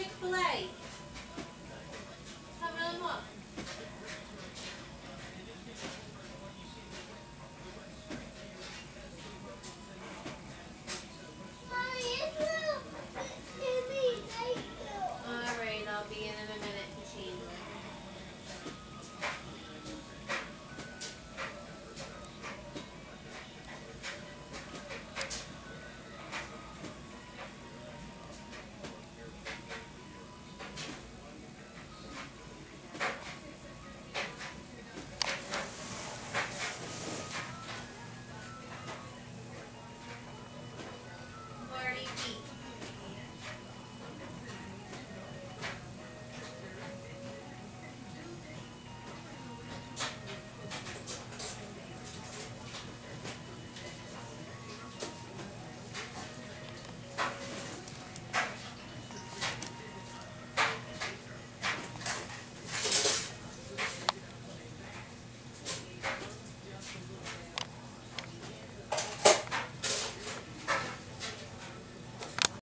Chick-fil-A. eat.